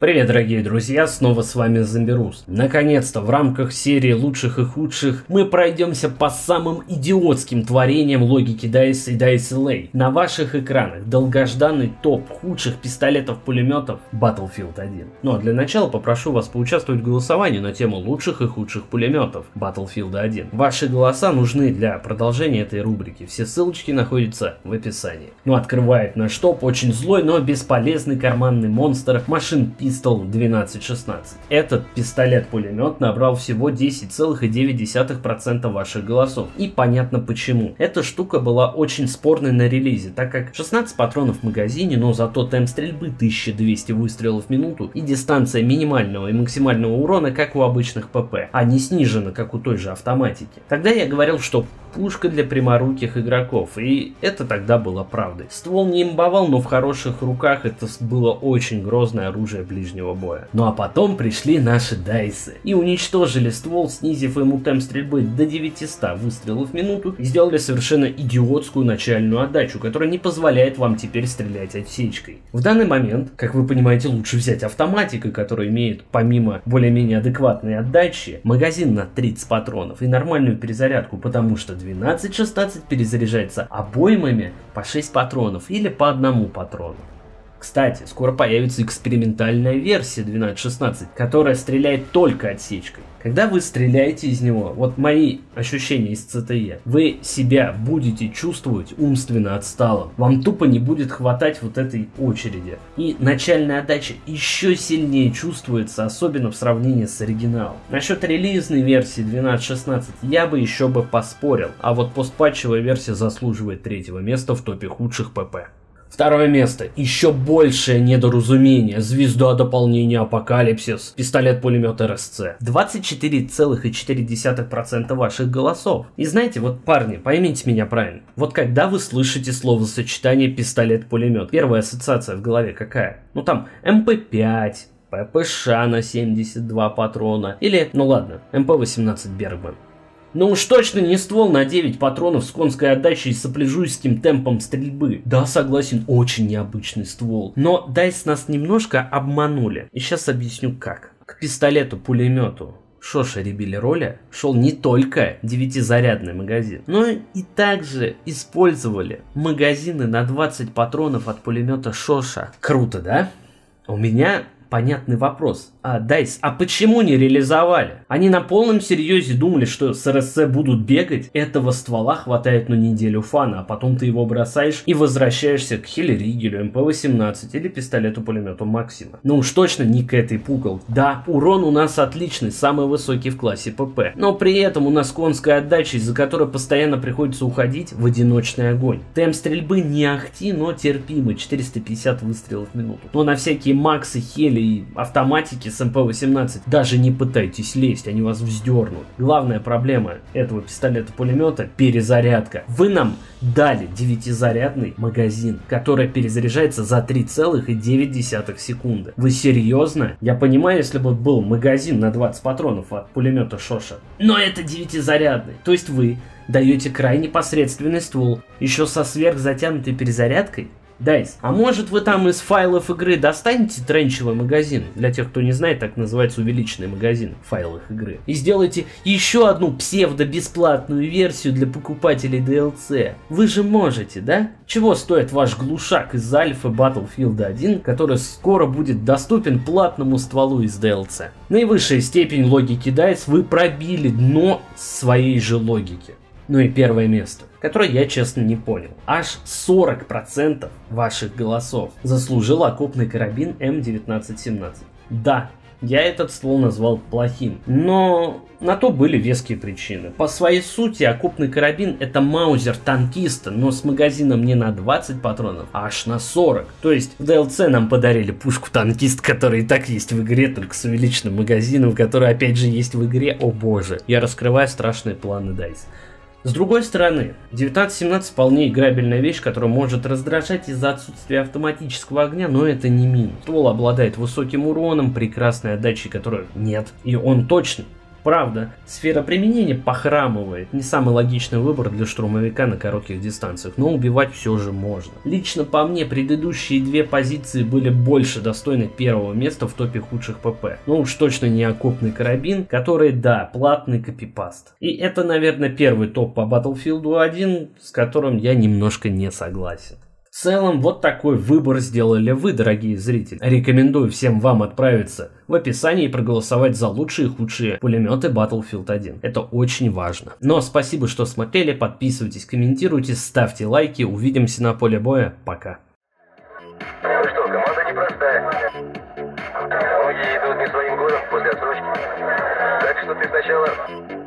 Привет, дорогие друзья, снова с вами Зомбирус. Наконец-то в рамках серии лучших и худших мы пройдемся по самым идиотским творениям логики DICE и DICE LA. На ваших экранах долгожданный топ худших пистолетов-пулеметов Battlefield 1. Ну а для начала попрошу вас поучаствовать в голосовании на тему лучших и худших пулеметов Battlefield 1. Ваши голоса нужны для продолжения этой рубрики, все ссылочки находятся в описании. Ну открывает наш топ очень злой, но бесполезный карманный монстр машин Pistol 1216. Этот пистолет-пулемет набрал всего 10,9% ваших голосов. И понятно почему. Эта штука была очень спорной на релизе, так как 16 патронов в магазине, но зато темп стрельбы 1200 выстрелов в минуту и дистанция минимального и максимального урона, как у обычных ПП, а не снижена, как у той же автоматики. Тогда я говорил, что пушка для пряморуких игроков, и это тогда было правдой. Ствол не имбовал, но в хороших руках это было очень грозное оружие ближнего боя. Ну а потом пришли наши дайсы и уничтожили ствол, снизив ему темп стрельбы до 900 выстрелов в минуту и сделали совершенно идиотскую начальную отдачу, которая не позволяет вам теперь стрелять отсечкой. В данный момент, как вы понимаете, лучше взять автоматика, которая имеет помимо более-менее адекватной отдачи, магазин на 30 патронов и нормальную перезарядку, потому что 12-16 перезаряжается обоймами по 6 патронов или по одному патрону. Кстати, скоро появится экспериментальная версия 12.16, которая стреляет только отсечкой. Когда вы стреляете из него, вот мои ощущения из ЦТЕ, вы себя будете чувствовать умственно отсталым. Вам тупо не будет хватать вот этой очереди. И начальная отдача еще сильнее чувствуется, особенно в сравнении с оригиналом. Насчет релизной версии 12.16 я бы еще бы поспорил, а вот постпатчевая версия заслуживает третьего места в топе худших ПП. Второе место. Еще большее недоразумение. Звезда дополнения Апокалипсис. Пистолет-пулемет RSC. 24,4% ваших голосов. И знаете, вот парни, поймите меня правильно. Вот когда вы слышите словосочетание пистолет-пулемет, первая ассоциация в голове какая? Ну там МП5, ППШ на 72 патрона. Или, ну ладно, МП-18 Бергман. Но уж точно не ствол на 9 патронов с конской отдачей и сопляжуйским темпом стрельбы. Да, согласен, очень необычный ствол. Но DICE нас немножко обманули. И сейчас объясню как. К пистолету-пулемету Шоша-Рибейроля шел не только девятизарядный магазин, но и также использовали магазины на 20 патронов от пулемета Шоша. Круто, да? У меня понятный вопрос. А, DICE, а почему не реализовали? Они на полном серьезе думали, что с RSC будут бегать, этого ствола хватает на неделю фана, а потом ты его бросаешь и возвращаешься к Хеллригелю, МП-18 или пистолету-пулемету Максима. Ну уж точно не к этой пукалке. Да, урон у нас отличный, самый высокий в классе ПП, но при этом у нас конская отдача, из-за которой постоянно приходится уходить в одиночный огонь. Темп стрельбы не ахти, но терпимый, 450 выстрелов в минуту. Но на всякие Максы, Хели и автоматики с МП-18 даже не пытайтесь лезть, они вас вздернут. Главная проблема этого пистолета-пулемета – перезарядка. Вы нам дали 9-зарядный магазин, который перезаряжается за 3,9 секунды. Вы серьезно? Я понимаю, если бы был магазин на 20 патронов от пулемета Шоша. Но это 9-зарядный. То есть вы даете крайне посредственный ствол, еще со сверхзатянутой перезарядкой? Дайс, а может вы там из файлов игры достанете тренчевый магазин? Для тех, кто не знает, так называется увеличенный магазин в файлах игры. И сделайте еще одну псевдо-бесплатную версию для покупателей DLC. Вы же можете, да? Чего стоит ваш глушак из альфа Battlefield 1, который скоро будет доступен платному стволу из DLC? Наивысшая степень логики Дайс вы пробили дно своей же логики. Ну и первое место которое я честно не понял. Аж 40% ваших голосов заслужил окопный карабин М1917. Да, я этот ствол назвал плохим, но на то были веские причины. По своей сути, окопный карабин это маузер танкиста, но с магазином не на 20 патронов, а аж на 40. То есть в DLC нам подарили пушку танкист, которая и так есть в игре, только с увеличенным магазином, который опять же есть в игре. О боже, я раскрываю страшные планы DICE. С другой стороны, 1917 вполне играбельная вещь, которая может раздражать из-за отсутствия автоматического огня, но это не минус. Ствол обладает высоким уроном, прекрасной отдачей которой нет. И он точно Правда, сфера применения похрамывает. Не самый логичный выбор для штурмовика на коротких дистанциях, но убивать все же можно. Лично по мне, предыдущие две позиции были больше достойны первого места в топе худших ПП. Ну уж точно не окопный карабин, который, да, платный копипаст. И это, наверное, первый топ по Battlefield 1, с которым я немножко не согласен. В целом, вот такой выбор сделали вы, дорогие зрители. Рекомендую всем вам отправиться в описании и проголосовать за лучшие и худшие пулеметы Battlefield 1. Это очень важно. Но спасибо, что смотрели, подписывайтесь, комментируйте, ставьте лайки. Увидимся на поле боя. Пока. Ну что, команда непростая. Многие идут не своим ходом после отсрочки. Так что ты сначала